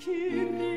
kirli